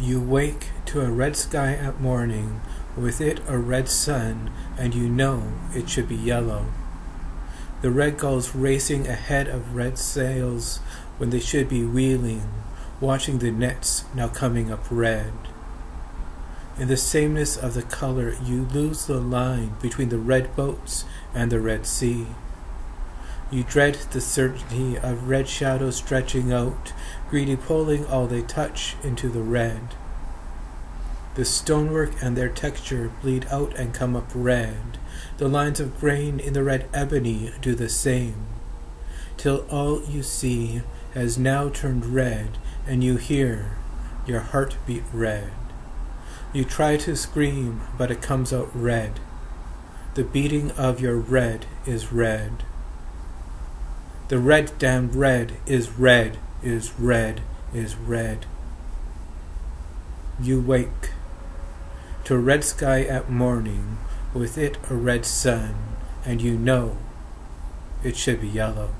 You wake to a red sky at morning, with it a red sun, and you know it should be yellow. The red gulls racing ahead of red sails when they should be wheeling, watching the nets now coming up red. In the sameness of the color, you lose the line between the red boats and the red sea. You dread the certainty of red shadows stretching out, greedy pulling all they touch into the red. The stonework and their texture bleed out and come up red. The lines of grain in the red ebony do the same, till all you see has now turned red, and you hear your heart beat red. You try to scream, but it comes out red. The beating of your red is red. The red damned red is red, is red, is red. You wake to a red sky at morning, with it a red sun, and you know it should be yellow.